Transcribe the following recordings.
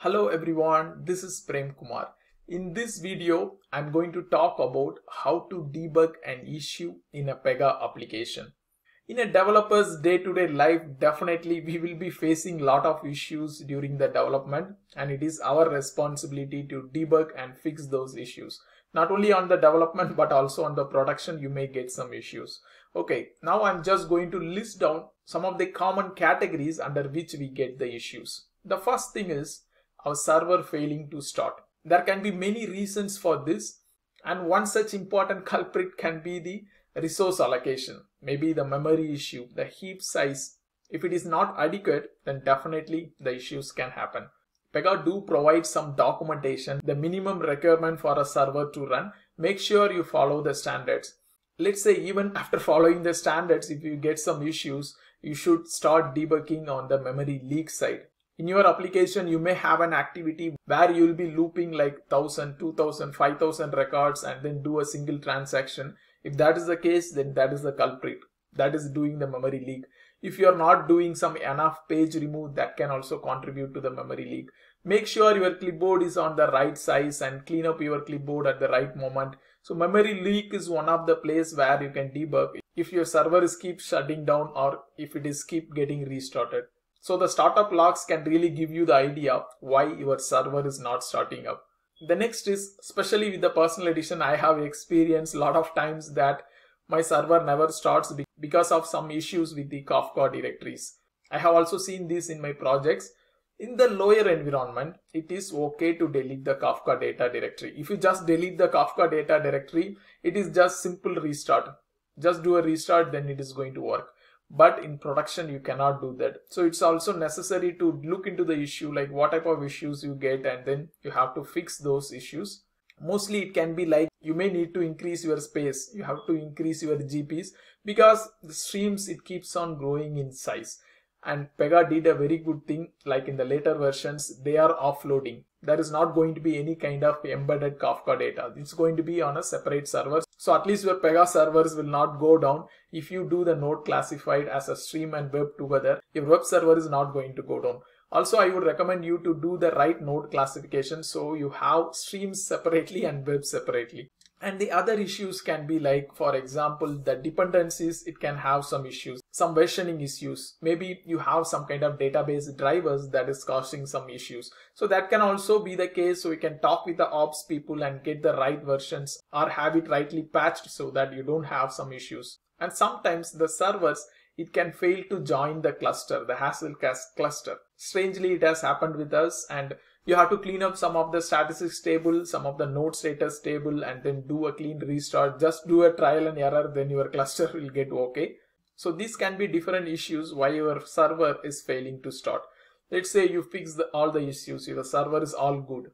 Hello everyone, this is Prem Kumar. In this video, I'm going to talk about how to debug an issue in a Pega application. In a developer's day-to-day life, definitely we will be facing a lot of issues during the development and it is our responsibility to debug and fix those issues. Not only on the development but also on the production you may get some issues. Okay, now I'm just going to list down some of the common categories under which we get the issues. The first thing is our server failing to start. There can be many reasons for this and one such important culprit can be the resource allocation, maybe the memory issue, the heap size. If it is not adequate, then definitely the issues can happen. Pega do provide some documentation, the minimum requirement for a server to run. Make sure you follow the standards. Let's say even after following the standards, if you get some issues, you should start debugging on the memory leak side in your application you may have an activity where you will be looping like 1000 2000 5000 records and then do a single transaction. If that is the case then that is the culprit. That is doing the memory leak. If you are not doing some enough page remove that can also contribute to the memory leak. Make sure your clipboard is on the right size and clean up your clipboard at the right moment. So memory leak is one of the place where you can debug. If your server is keep shutting down or if it is keep getting restarted so the startup logs can really give you the idea why your server is not starting up. The next is, especially with the personal edition, I have experienced a lot of times that my server never starts because of some issues with the Kafka directories. I have also seen this in my projects. In the lower environment, it is okay to delete the Kafka data directory. If you just delete the Kafka data directory, it is just simple restart. Just do a restart, then it is going to work but in production you cannot do that. So it's also necessary to look into the issue like what type of issues you get and then you have to fix those issues. Mostly it can be like you may need to increase your space. You have to increase your gps because the streams it keeps on growing in size. And pega did a very good thing like in the later versions they are offloading there is not going to be any kind of embedded Kafka data. It's going to be on a separate server. So at least your Pega servers will not go down. If you do the node classified as a stream and web together, your web server is not going to go down. Also, I would recommend you to do the right node classification so you have streams separately and web separately and the other issues can be like for example the dependencies it can have some issues some versioning issues. Maybe you have some kind of database drivers that is causing some issues. So that can also be the case. So we can talk with the ops people and get the right versions or have it rightly patched so that you don't have some issues. And sometimes the servers it can fail to join the cluster the Hazelcast cluster. Strangely it has happened with us and you have to clean up some of the statistics table, some of the node status table, and then do a clean restart. Just do a trial and error, then your cluster will get okay. So these can be different issues why your server is failing to start. Let's say you fix the, all the issues, your server is all good.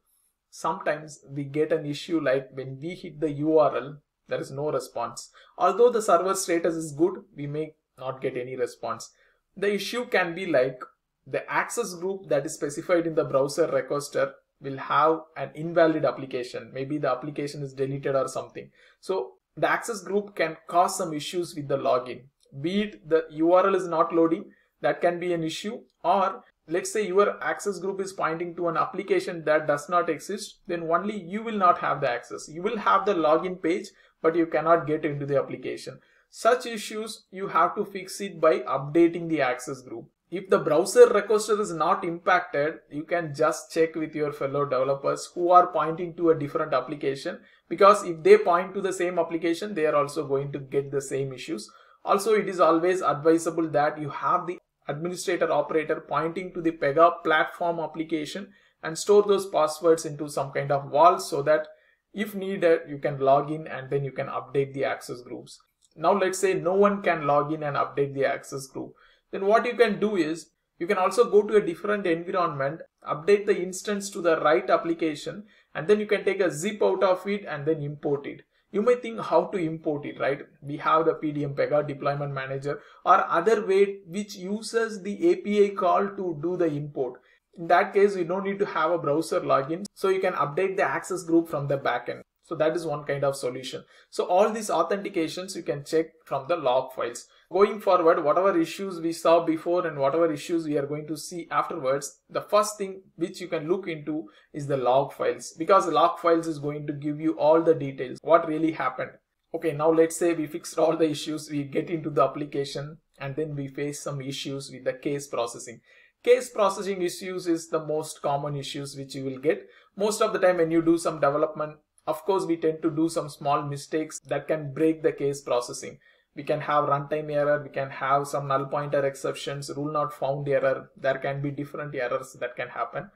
Sometimes we get an issue like when we hit the URL, there is no response. Although the server status is good, we may not get any response. The issue can be like the access group that is specified in the browser requester will have an invalid application. Maybe the application is deleted or something. So the access group can cause some issues with the login. Be it the URL is not loading, that can be an issue. Or let's say your access group is pointing to an application that does not exist, then only you will not have the access. You will have the login page, but you cannot get into the application. Such issues, you have to fix it by updating the access group if the browser requester is not impacted, you can just check with your fellow developers who are pointing to a different application because if they point to the same application, they are also going to get the same issues. Also, it is always advisable that you have the administrator operator pointing to the Pega platform application and store those passwords into some kind of wall so that if needed, you can log in and then you can update the access groups. Now let's say no one can log in and update the access group then what you can do is you can also go to a different environment, update the instance to the right application, and then you can take a zip out of it and then import it. You may think how to import it, right? We have the PDM Pega deployment manager or other way which uses the API call to do the import. In that case, you don't need to have a browser login. So you can update the access group from the backend. So that is one kind of solution. So all these authentications you can check from the log files. Going forward, whatever issues we saw before and whatever issues we are going to see afterwards, the first thing which you can look into is the log files because log files is going to give you all the details, what really happened. Okay, now let's say we fixed all the issues, we get into the application and then we face some issues with the case processing. Case processing issues is the most common issues which you will get. Most of the time when you do some development, of course we tend to do some small mistakes that can break the case processing. We can have runtime error we can have some null pointer exceptions rule not found error. There can be different errors that can happen.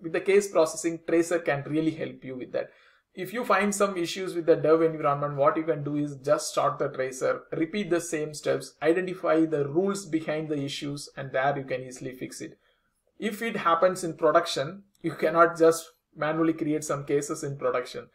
With the case processing tracer can really help you with that. If you find some issues with the dev environment what you can do is just start the tracer repeat the same steps identify the rules behind the issues and there you can easily fix it. If it happens in production you cannot just manually create some cases in production.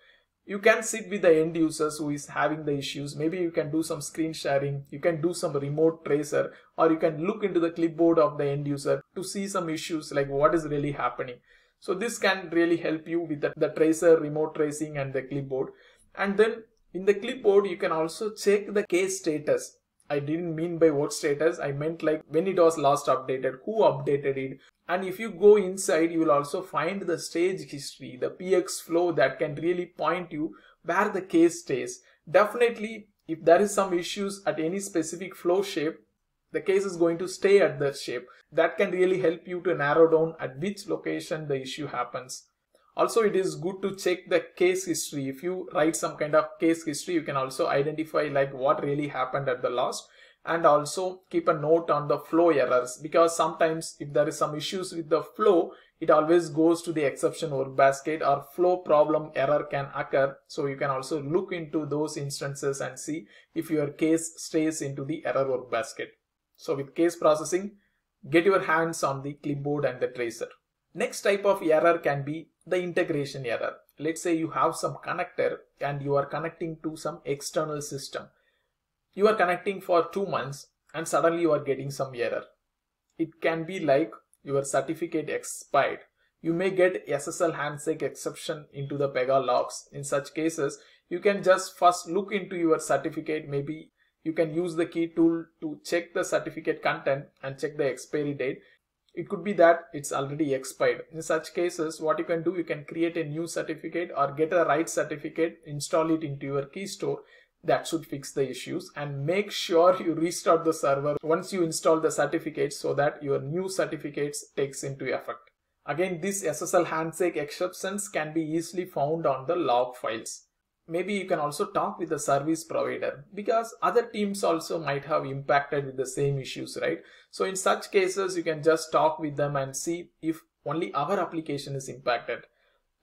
You can sit with the end users who is having the issues. Maybe you can do some screen sharing you can do some remote tracer or you can look into the clipboard of the end user to see some issues like what is really happening. So this can really help you with the, the tracer remote tracing and the clipboard. And then in the clipboard you can also check the case status I didn't mean by what status, I meant like when it was last updated, who updated it. And if you go inside, you will also find the stage history, the PX flow that can really point you where the case stays. Definitely, if there is some issues at any specific flow shape, the case is going to stay at that shape. That can really help you to narrow down at which location the issue happens. Also, it is good to check the case history. If you write some kind of case history, you can also identify like what really happened at the last and also keep a note on the flow errors because sometimes if there is some issues with the flow, it always goes to the exception work basket or flow problem error can occur. So you can also look into those instances and see if your case stays into the error work basket. So with case processing, get your hands on the clipboard and the tracer. Next type of error can be the integration error. Let's say you have some connector and you are connecting to some external system. You are connecting for two months and suddenly you are getting some error. It can be like your certificate expired. You may get SSL handshake exception into the Pega logs. In such cases, you can just first look into your certificate. Maybe you can use the key tool to check the certificate content and check the expiry date it could be that it's already expired. In such cases, what you can do, you can create a new certificate or get a right certificate, install it into your key store. That should fix the issues and make sure you restart the server once you install the certificate so that your new certificates takes into effect. Again, these SSL handshake exceptions can be easily found on the log files maybe you can also talk with the service provider because other teams also might have impacted with the same issues right? So in such cases you can just talk with them and see if only our application is impacted.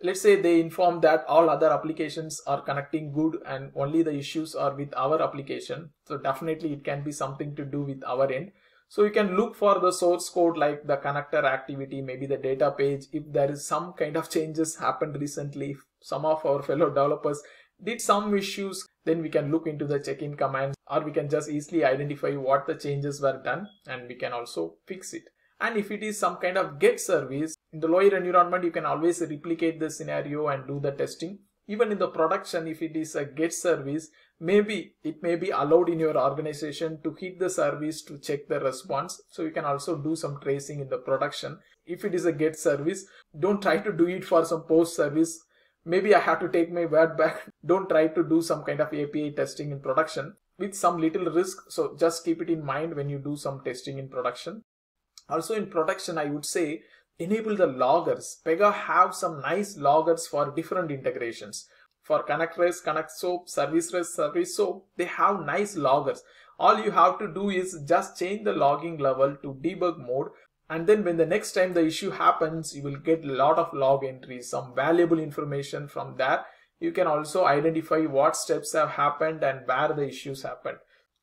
Let's say they inform that all other applications are connecting good and only the issues are with our application. So definitely it can be something to do with our end. So you can look for the source code like the connector activity maybe the data page. If there is some kind of changes happened recently some of our fellow developers did some issues then we can look into the check-in commands or we can just easily identify what the changes were done and we can also fix it. And if it is some kind of get service in the lower environment you can always replicate the scenario and do the testing. Even in the production if it is a get service maybe it may be allowed in your organization to hit the service to check the response. So you can also do some tracing in the production. If it is a get service don't try to do it for some post service maybe I have to take my word back. Don't try to do some kind of API testing in production with some little risk. So just keep it in mind when you do some testing in production. Also in production, I would say enable the loggers. Pega have some nice loggers for different integrations. For connect REST, connect SOAP, service REST, service SOAP, they have nice loggers. All you have to do is just change the logging level to debug mode and then when the next time the issue happens you will get a lot of log entries some valuable information from that. You can also identify what steps have happened and where the issues happened.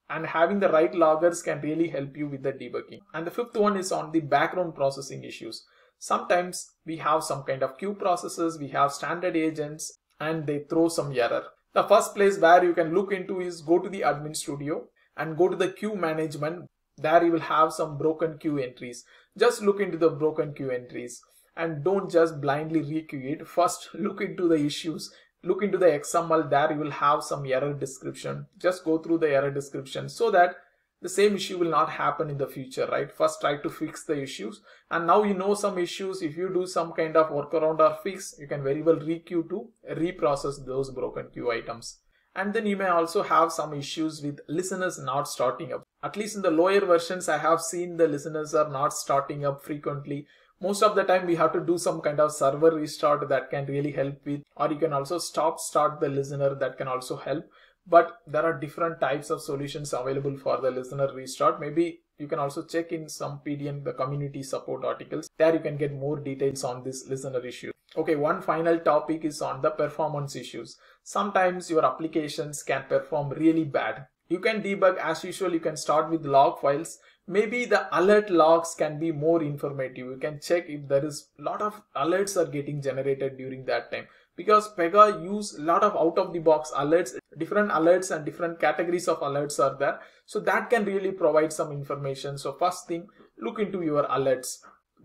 And having the right loggers can really help you with the debugging. And the fifth one is on the background processing issues. Sometimes we have some kind of queue processes we have standard agents and they throw some error. The first place where you can look into is go to the admin studio and go to the queue management there you will have some broken queue entries. Just look into the broken queue entries. And don't just blindly requeue it. First look into the issues. Look into the XML there you will have some error description. Just go through the error description so that the same issue will not happen in the future right? First try to fix the issues. And now you know some issues. If you do some kind of workaround or fix you can very well requeue to reprocess those broken queue items. And then you may also have some issues with listeners not starting up at least in the lower versions i have seen the listeners are not starting up frequently. Most of the time we have to do some kind of server restart that can really help with or you can also stop start the listener that can also help. But there are different types of solutions available for the listener restart. Maybe you can also check in some pdn the community support articles. There you can get more details on this listener issue. Okay one final topic is on the performance issues. Sometimes your applications can perform really bad you can debug as usual you can start with log files maybe the alert logs can be more informative you can check if there is a lot of alerts are getting generated during that time because Pega use a lot of out of the box alerts, different alerts and different categories of alerts are there. So that can really provide some information. So first thing, look into your alerts.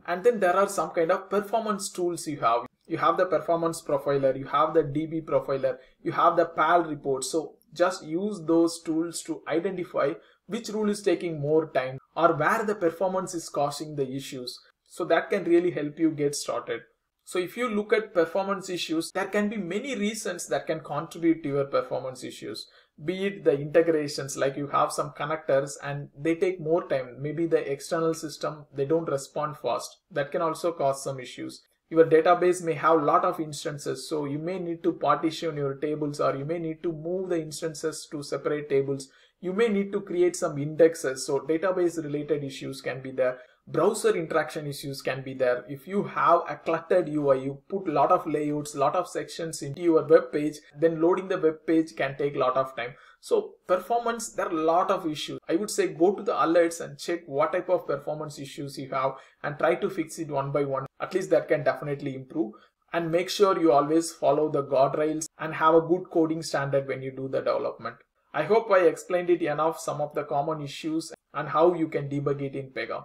And then there are some kind of performance tools you have. You have the performance profiler, you have the DB profiler, you have the PAL report. So just use those tools to identify which rule is taking more time or where the performance is causing the issues. So that can really help you get started. So if you look at performance issues, there can be many reasons that can contribute to your performance issues. Be it the integrations, like you have some connectors and they take more time. Maybe the external system, they don't respond fast. That can also cause some issues. Your database may have a lot of instances, so you may need to partition your tables or you may need to move the instances to separate tables. You may need to create some indexes, so database related issues can be there browser interaction issues can be there. If you have a cluttered ui you put a lot of layouts lot of sections into your web page then loading the web page can take a lot of time. So performance there are a lot of issues. I would say go to the alerts and check what type of performance issues you have and try to fix it one by one. At least that can definitely improve. And make sure you always follow the guardrails and have a good coding standard when you do the development. I hope I explained it enough some of the common issues and how you can debug it in Pega.